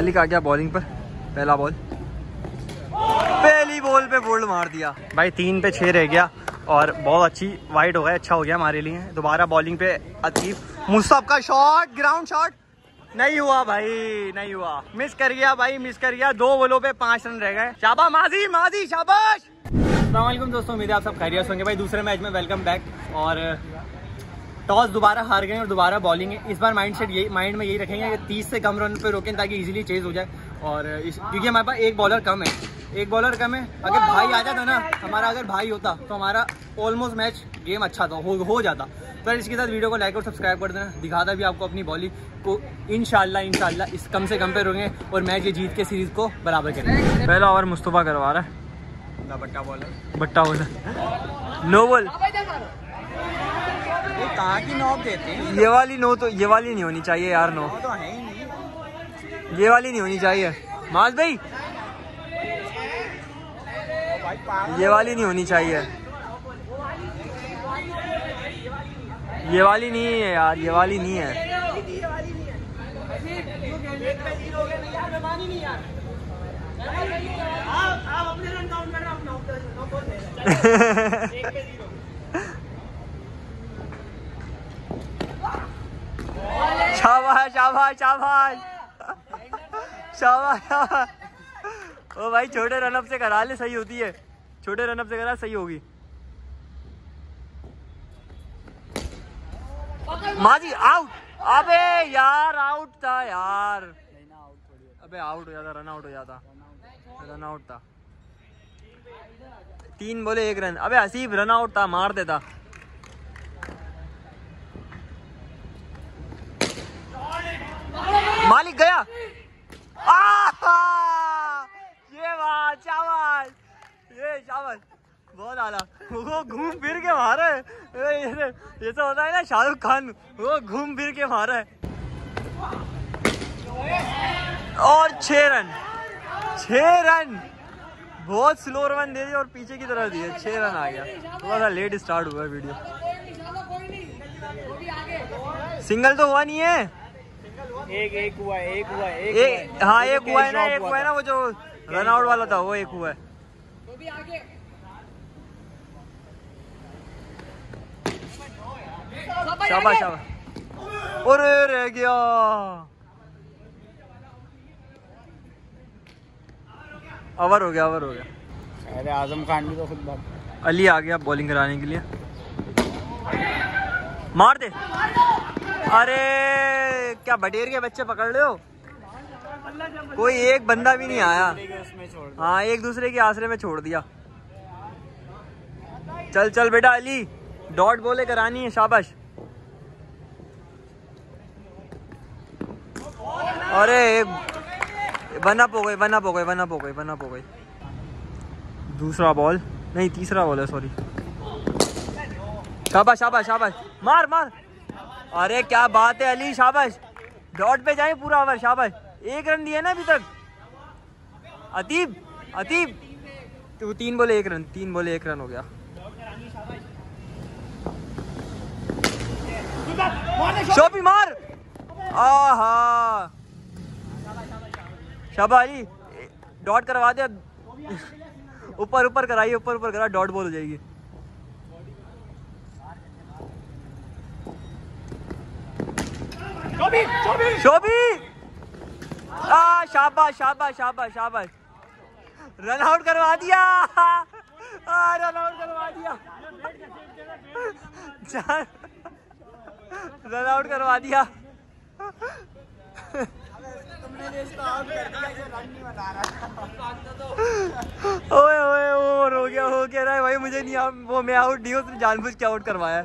मलिक आ गया बॉलिंग पर, पहला बॉल पहली बॉल पे बोल्ड मार दिया। भाई तीन पे छः रह गया और बहुत अच्छी वाइड हो गया अच्छा हो गया हमारे लिए। दोबारा बॉलिंग पे अतीफ मुस्तफ का शॉट ग्राउंड शॉट नहीं हुआ भाई, नहीं हुआ। मिस कर गया भाई मिस कर गया। दो बोलों पे पाँच रन रह गए। शाबा माजी माजी, शाबाश। अलैक्म दोस्तों, उम्मीद है आप सब खैरियत होंगे। भाई, दूसरे मैच में वेलकम बैक और टॉस दोबारा हार गए और दोबारा बॉलिंग है। इस बार माइंड सेट यही माइंड में यही रखेंगे कि तीस से कम रन पे रोकें ताकि इजीली चेज हो जाए। और इस क्योंकि हमारे पास एक बॉलर कम है। एक बॉलर कम है। अगर भाई आ जाता ना हमारा अगर भाई होता तो हमारा ऑलमोस्ट मैच गेम अच्छा था हो, हो जाता। पर इसके साथ वीडियो को लाइक और सब्सक्राइब कर देना। दिखाता भी आपको अपनी बॉलिंग को। इनशाला इनशाला इस कम से कम पे रोकेंगे और मैच ये जीत के सीरीज़ को बराबर करेंगे पहला ओवर मुस्तफ़ा करवा रहा है। बट्टा बॉलर बट्टा बॉलर नो बॉल कहाँ की नॉक देते हैं? ये वाली नो तो ये वाली नहीं होनी चाहिए यार नो। तो है ही नहीं। ये वाली नहीं होनी चाहिए। माज भाई ये वाली नहीं होनी चाहिए। ये वाली नहीं है यार ये वाली नहीं है। शाबाश शाबाश शाबाश शाबाश। शाबाश ओ भाई, छोटे रनअप से करा ले, सही होती है। छोटे रनअप से करा, सही होगी। माजी आउट अबे यार आउट था यार। अबे आउट हो जाता रन आउट हो जाता। रन आउट था। तीन बोले, एक रन अबे हसीब रन आउट था, मार देता। मालिक गया! ये शाबाश। ये बहुत आला। वो घूम फिर के मारा है। ये ये तो होता है ना शाहरुख खान। वो घूम फिर के मारा है। और छह रन। छह रन। बहुत स्लो रन दे दिए और पीछे की तरफ़ दिए छह रन आ गया। थोड़ा सा लेट स्टार्ट हुआ वीडियो सिंगल तो हुआ नहीं है। एक एक हुआ है एक हुआ। है एक हाँ एक हुआ है ना एक हुआ है ना वो जो रन आउट वाला था वो एक हुआ है। शाबाश शाबाश और रह गया। ओवर हो गया ओवर हो गया। अरे आज़म खान भी तो खुद बात अली आ गया बॉलिंग कराने के लिए। मार दे। अरे, क्या बटेर के बच्चे पकड़ लो कोई एक बंदा भी नहीं आया। हाँ एक दूसरे के आसरे में छोड़ दिया। चल चल बेटा, अली, डॉट बोले करानी है, शाबाश। अरे वन अप हो गई वन अप हो गई वन अप हो गई वन अप हो गई दूसरा बॉल नहीं, तीसरा बॉल है सॉरी शाबाश शाबाश शाबाश। मार मार। अरे क्या बात है अली, शाबाश। डॉट पे जाए पूरा ओवर, शाबाश। एक रन दिए ना अभी तक। अतीब अतीब। तो तीन बोले एक रन, तीन बोले एक रन हो गया। शोपी मार। आहा। शाबा अली डॉट करवा दे। ऊपर ऊपर कराइए ऊपर ऊपर करा, डॉट बॉल हो जाएगी। शोभी शाबाश शाबाश शाबाश शाबाश। रन आउट करवा दिया। रन आउट करवा दिया। रन आउट करवा दिया। ओए ओए ओवर हो गया हो गया, रहा भाई, मुझे नहीं, वो मैं आउट नहीं हूँ जानबूझ के आउट करवाया।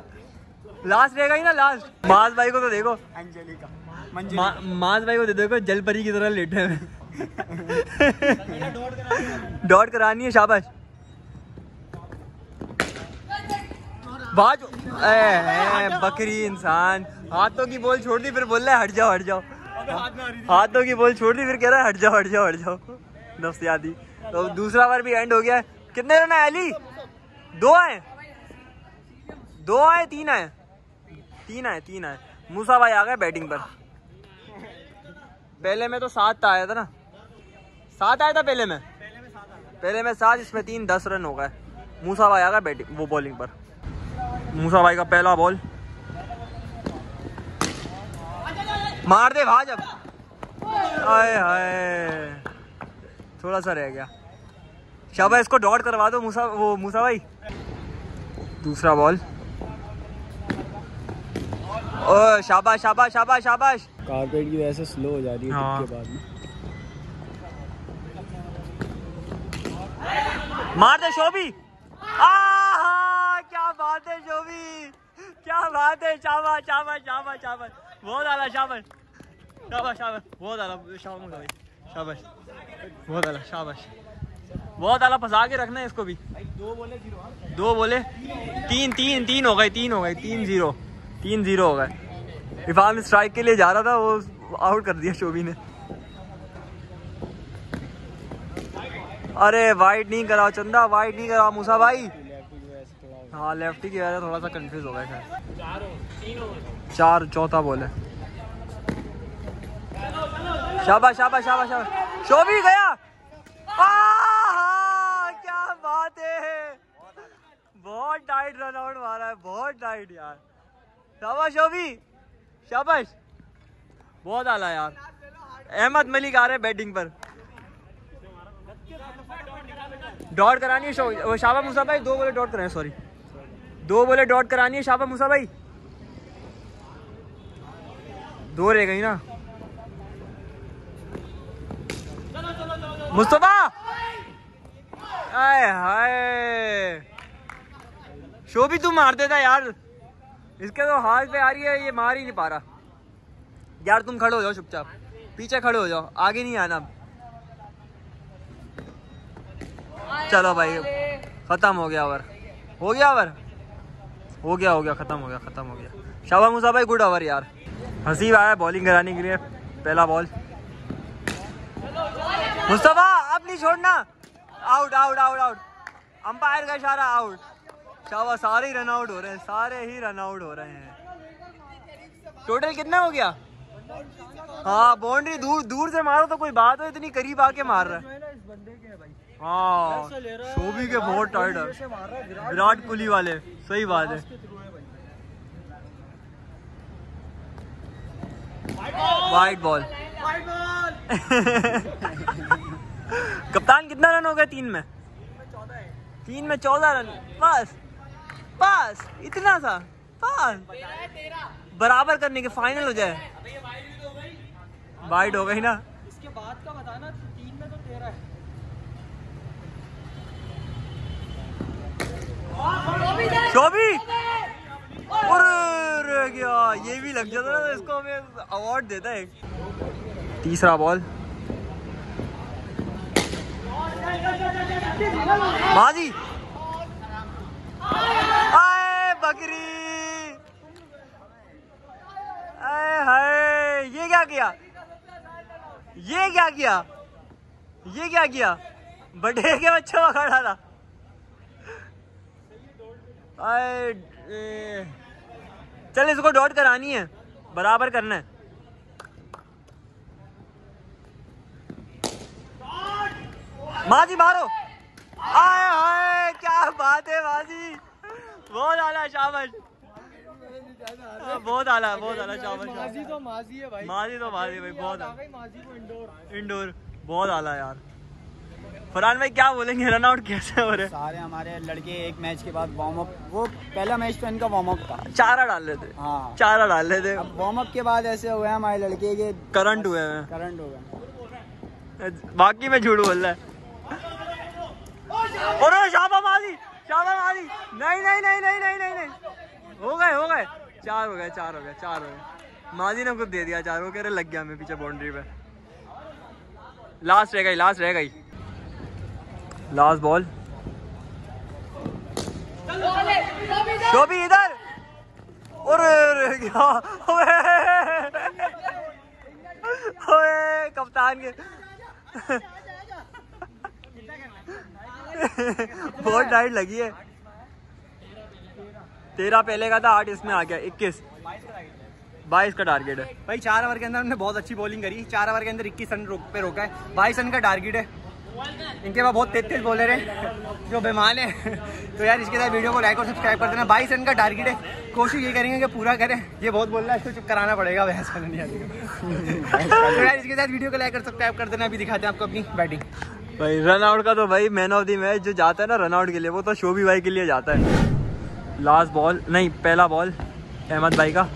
लास्ट रहेगा ही ना लास्ट माज भाई को तो देखो। अंजलि का मा, माज भाई को दे देखो जल परी की तरह लेटे हुए। डॉट करानी है शाबाश। बाज ए, ए, बकरी इंसान। हाथों की बोल छोड़ दी फिर बोल रहा है हट जाओ हट जाओ। हाथों की बोल छोड़ दी फिर कह रहा है हट जाओ हट जाओ हट जाओ। नफ्सियाती तो दूसरा बार भी एंड हो गया है। कितने रन है अली? दो आए। दो आए तीन आए। तीन आए तीन आए। मूसा भाई आ गए बैटिंग पर। पहले में तो सात आया था ना। सात आया था पहले में? पहले में सात, इसमें तीन, दस रन हो गए। मूसा भाई आ गया बैटिंग, वो बॉलिंग पर। मूसा भाई का पहला बॉल मार दे भाजब आए हाय। थोड़ा सा रह गया। शाबा इसको डॉट करवा दो मूसा, वो मूसा भाई। दूसरा बॉल ओ शाबाश शाबाश शाबाश शाबाश। कारपेट की वजह से स्लो हो जा रही है हाँ। के बाद में। मार दे शोभी। क्या बात है शोभी। क्या बात है शाबाश शाबाश शाबाश शाबाश। बहुत आला शाबाश। शाबाश शाबाश। बहुत आला शाबाश शाबाश। बहुत आला शाबाश। बहुत आला फंसा के रखना है इसको भी। दो बोले दो बोले। तीन तीन तीन हो गए तीन हो गए तीन ज़ीरो। तीन ज़ीरो हो गए। इफान स्ट्राइक के लिए जा रहा था, वो आउट कर दिया शोभी ने। अरे वाइट नहीं करा चंदा वाइट नहीं करा मूसा भाई। हाँ लेफ्टी की वजह थोड़ा सा कंफ्यूज हो गया शायद। चार, चौथा बॉल है। शाबा शाबा शाबा शाबाश। शोभी गया! क्या बात है! बहुत टाइट रन आउट मारा है, बहुत टाइट यार। शाबाश शोभी। शाबाश। बहुत आला यार। अहमद मलिक आ रहे बैटिंग पर। डॉट करानी है शाबा मूसा भाई, दो बोले डॉट कराए सॉरी दो बोले डॉट करानी है शाबा मूसा भाई। दो रह गई ना। मुस्तफ़ा! आय हाय। शो भी तू मार देता यार। इसके तो हाथ पे आ रही है, ये मार ही नहीं पा रहा। यार, तुम खड़े हो जाओ, चुपचाप। पीछे खड़े हो जाओ, आगे नहीं आना। चलो भाई, खत्म हो गया ओवर हो गया ओवर हो गया हो गया, खत्म हो गया, खत्म हो गया। शाबा मूसा भाई गुड ओवर यार। हसीब आया बॉलिंग कराने के लिए, पहला बॉल मुस्तफ़ा अब नहीं छोड़ना। Out out out out umpire का इशारा आउट शाबा सारे ही रन आउट हो रहे हैं, सारे ही रन आउट हो रहे हैं। टोटल कितना हो गया? हाँ बाउंड्री दूर दूर से मारो तो कोई बात हो, इतनी करीब आके मार रहा है। हाँ शोभी के बहुत टाइट है। विराट कोहली वाले, सही बात है। वाइट बॉल कप्तान, कितना रन हो गए तीन में? तीन में चौदह रन, बस। बस इतना सा पास बराबर करने के फाइनल हो जाए। वाइट हो गई ना। इसके बाद का बताना तीन में तो तेरह है। शोभी! अरे रह गया ये भी लग जाता ना इसको हमें अवार्ड देता है। तीसरा बॉल आए बकरी। हाय, ये क्या किया? ये क्या किया? ये क्या किया? बड़े के बच्चों का खड़ा था। आए चल इसको डॉट करानी है, बराबर करना है। माजी मारो। आए हाय, क्या बात है माजी। बहुत आला शाबाश हाँ, बहुत आला बहुत आला शाबाश। माजी तो माजी है भाई। माजी तो माजी भाई बहुत आ आला गई माजी को इंडोर इंडोर बहुत आला यार। फरहान भाई क्या बोलेंगे? रन आउट कैसे हो रहे? सारे हमारे लड़के एक मैच के बाद वार्म अप वो पहला मैच तो इनका वार्म अप था। चारा डाल थे हाँ। चारा डाल थे वार्म अप के बाद ऐसे हुए हमारे लड़के के करंट हुए हैं। करंट हो। गए बाकी में झूठ बोल रहा है। अरे शाबा मारी नहीं नहीं नहीं नहीं नहीं नहीं नहीं। हो गए हो गए। चार हो गए, चार हो गए, चार हो गए। माजी ने खुद दे दिया चार, वो कह रहे लग गया मैं पीछे बाउंड्री पे। लास्ट रह गई लास्ट रह गई। लास्ट बॉल शोभी इधर। ओए, कप्तान के। बहुत टाइट लगी है। तेरह पहले का था, आठ इसमें आ गया, इक्कीस। बाईस का टारगेट है। भाई, चार ओवर के अंदर हमने बहुत अच्छी बॉलिंग करी। चार ओवर के अंदर इक्कीस रन रोक पे रोका है। बाईस रन का टारगेट है। इनके पास बहुत तेज तेज बॉलर है, जो बेमान है। तो यार, इसके साथ वीडियो को लाइक और सब्सक्राइब कर देना। बाईस रन का टारगेट है। कोशिश ये करेंगे कि पूरा करें। ये बहुत बोल रहा है, इसको चुप कराना पड़ेगा वैसा नहीं आती तो यार, इसके साथ वीडियो को लाइक और सब्सक्राइब कर देना। अभी दिखाते हैं आपको अपनी बैटिंग भाई रन आउट का तो भाई मैन ऑफ़ द मैच जो जाता है ना रन आउट के लिए, वो तो शोभी भाई के लिए जाता है। लास्ट बॉल नहीं, पहला बॉल अहमद भाई का।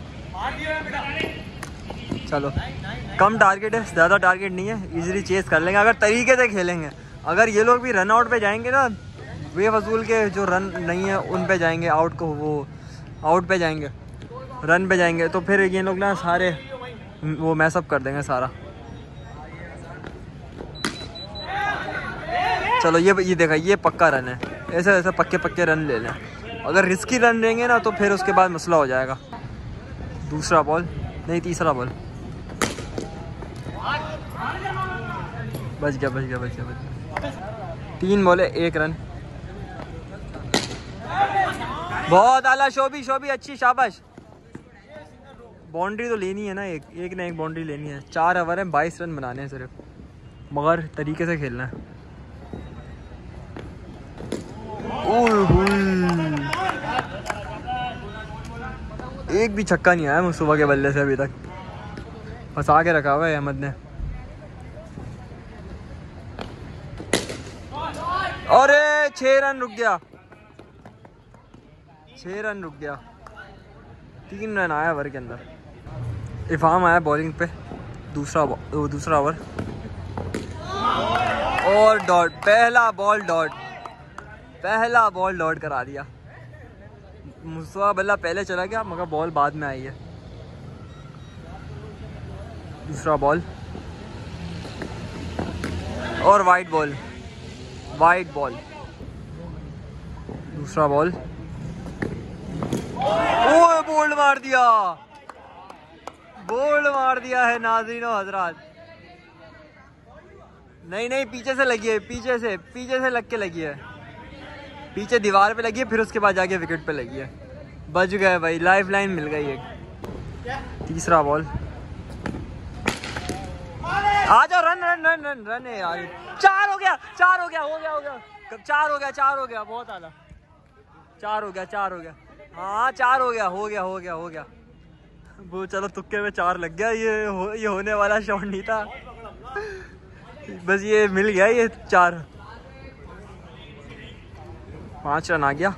चलो। कम टारगेट है, ज़्यादा टारगेट नहीं है इजीली चेस कर लेंगे, अगर तरीके से खेलेंगे। अगर ये लोग भी रन आउट पे जाएँगे ना, बेफजूल के जो रन नहीं है, उन पे जाएँगे आउट को वो आउट पे जाएँगे। रन पे जाएँगे तो फिर ये लोग ना सारे वो मैसअप कर देंगे सारा। चलो, ये ये देखा, ये पक्का रन है। ऐसे ऐसे पक्के पक्के रन ले लें। अगर रिस्की रन लेंगे ना तो फिर उसके बाद मसला हो जाएगा। दूसरा बॉल नहीं, तीसरा बॉल बच गया बच गया बच गया बच गया। तीन बॉले एक रन बहुत आला, शोभी शोभी, अच्छी, शाबाश। बाउंड्री तो लेनी है ना, एक एक ना एक बाउंड्री लेनी है। चार ओवर है, बाईस रन बनाने हैं सिर्फ़। मगर तरीके से खेलना है ओए होए। एक भी छक्का नहीं आया सुबह के बल्ले से अभी तक। फंसा के रखा हुआ है अहमद ने। अरे, छह रन रुक गया। छह रन रुक गया। तीन रन आया ओवर के अंदर। इफाम आया बॉलिंग पे। दूसरा दूसरा ओवर। और डॉट, पहला बॉल डॉट पहला बॉल डॉट करा दिया। मुस्तफ़ा बल्ला पहले चला गया, मगर बॉल बाद में आई है। दूसरा बॉल और वाइट बॉल वाइट बॉल दूसरा बॉल ओए बोल्ड मार दिया। बोल्ड मार दिया है नाजरीन हजरात। नहीं नहीं, पीछे से लगी है, पीछे से पीछे से लग के लगी है। पीछे दीवार पे लगी है फिर उसके बाद जाके विकेट पे लगी है। बच गए भाई लाइफ लाइन मिल गई एक। तीसरा बॉल आ जाओ run run run run run है यार। चार हो गया चार हो गया हो गया हो गया। कब चार हो गया चार हो गया बहुत आला चार हो गया चार हो गया। हाँ चार हो गया हो गया हो गया हो गया। वो चलो तुक्के में चार लग गया ये हो, ये होने वाला शॉट नहीं था। बस ये मिल गया ये चार। पाँच रन आ गया।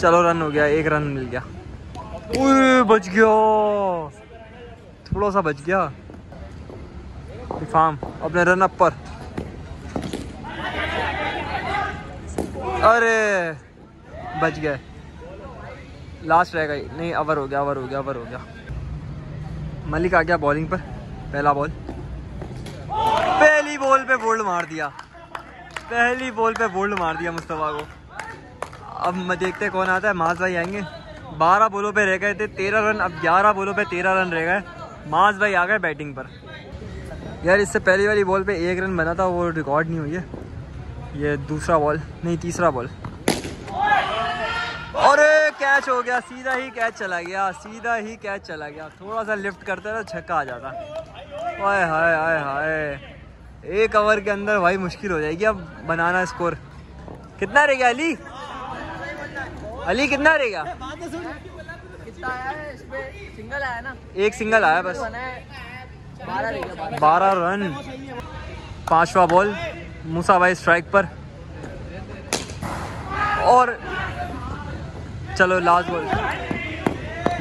चलो रन हो गया, एक रन मिल गया। ओए, बच गया। थोड़ा सा बच गया। इफाम अपने रन अप पर। अरे, बच गए। लास्ट रह गई नहीं ओवर हो गया ओवर हो गया ओवर हो गया। मलिक आ गया बॉलिंग पर, पहला बॉल पहली बॉल पे बोल्ड मार दिया। पहली बॉल पे बोल्ड मार दिया मुस्तफ़ा को। अब देखते कौन आता है। माज भाई आएँगे। बारह बॉलों पे रह गए थे, तेरह रन, अब ग्यारह बॉलों पे तेरह रन रह गए। माज भाई आ गए बैटिंग पर। यार, इससे पहली वाली बॉल पे एक रन बना था, वो रिकॉर्ड नहीं हुई है। ये दूसरा बॉल नहीं, तीसरा बॉल और कैच हो गया, सीधा ही कैच चला गया, सीधा ही कैच चला गया। थोड़ा सा लिफ्ट करते तो छक्का आ जाता। हाय हाय हाय हाय। एक ओवर के अंदर भाई मुश्किल हो जाएगी अब बनाना स्कोर कितना रह गया अली? अली कितना रह गया? सिंगल आया ना एक सिंगल आया बस। बारह रन। पांचवा बॉल मूसा भाई स्ट्राइक पर। और चलो last ball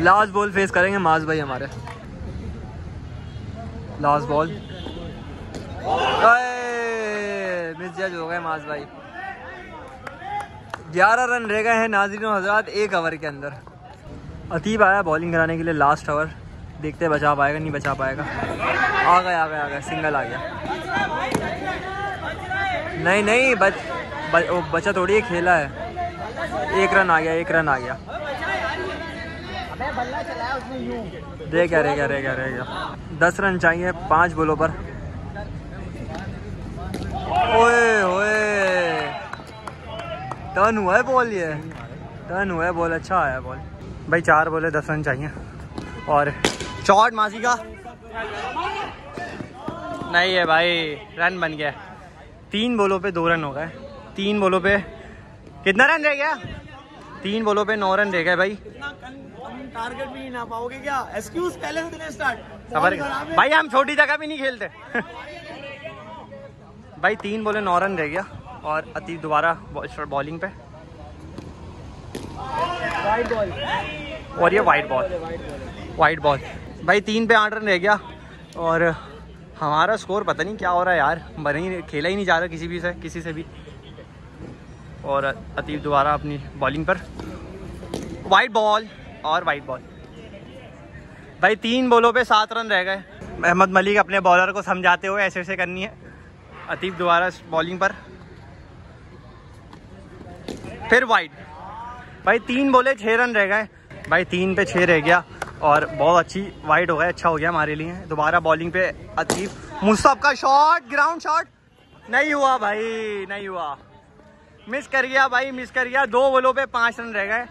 last ball face करेंगे माज भाई हमारे। लास्ट बॉल मिस जज हो गए माज भाई। ग्यारह रन रह गए हैं नाजरीन हजरात एक ओवर के अंदर। अतीब आया बॉलिंग कराने के लिए लास्ट ओवर देखते हैं बचा पाएगा नहीं बचा पाएगा। आ गया आ गया आ गया सिंगल आ गया। नहीं नहीं बच, बच थोड़ी है खेला है। एक रन आ गया एक रन आ गया। गया रह गया रह गया रह गया दस रन चाहिए पाँच बोलों पर। ओए ओए। टर्न हुआ है बॉल ये। टर्न हुआ है बॉल अच्छा आया बॉल। भाई चार बोले दस रन चाहिए। और शॉट मासी का। नहीं है भाई रन बन गया। तीन बोलों पे दो रन हो गए। तीन बोलों पे कितना रन रह गया? तीन बोलों पे नौ रन रह गए भाई। टारगेट भी ना पाओगे क्या? एक्सक्यूज पहले से स्टार्ट भाई हम छोटी जगह भी नहीं खेलते। भाई, तीन बोले नौ रन रह गया और अतीब दोबारा बॉलिंग पे। बॉल और ये वाइट बॉल वाइट बॉल भाई, तीन पे आठ रन रह गया और हमारा स्कोर पता नहीं क्या हो रहा है यार। बने ही खेला ही नहीं जा रहा किसी भी से, किसी से भी। और अतीब दोबारा अपनी बॉलिंग पर। वाइट बॉल और वाइट बॉल भाई, तीन बॉलों पे सात रन रह गए। अहमद मलिक अपने बॉलर को समझाते हुए ऐसे ऐसे करनी है। अतीब दोबारा बॉलिंग पर। फिर वाइट भाई, तीन बोले छः रन रह गए। भाई, तीन पे छः रह गया और बहुत अच्छी वाइड हो गया अच्छा हो गया हमारे लिए। दोबारा बॉलिंग पे अतीब मुस्तफ का शॉट ग्राउंड शॉट नहीं हुआ भाई, नहीं हुआ। मिस कर गया भाई मिस कर गया। दो बोलों पे पाँच रन रह गए।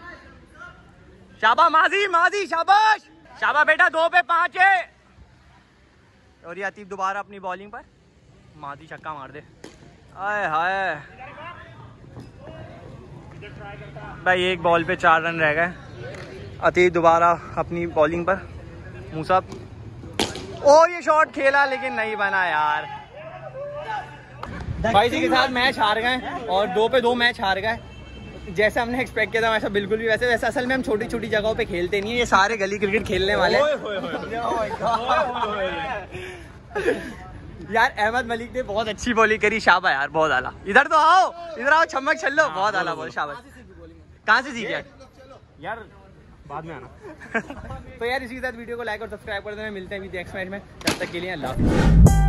शाबा माजी माजी, शाबाश। शाबा बेटा, दो पे पाँच है। और ये अतीब दोबारा अपनी बॉलिंग पर। मादी छक्का मार दे। आए हाय। भाई एक बॉल पे चार रन रह गए। अतीब दोबारा अपनी बॉलिंग पर। मुसाब ओ ये शॉट खेला लेकिन नहीं बना यार। भाई जी के साथ मैच हार गए और दो पे दो मैच हार गए जैसे हमने एक्सपेक्ट किया था वैसा बिल्कुल भी वैसे वैसे असल में हम छोटी छोटी जगहों पे खेलते नहीं है ये सारे गली क्रिकेट खेलने वाले यार अहमद मलिक ने बहुत अच्छी बॉलिंग करी शाबा यार बहुत आला। इधर तो आओ इधर आओ छमक छल्लो बहुत आला बोल शाबा कहाँ से सीख यार? बाद में आना। तो यार इसी के साथ वीडियो को लाइक और सब्सक्राइब कर देना मिलते हैं अभी नेक्स्ट मैच में। तब तक के लिए अल्लाह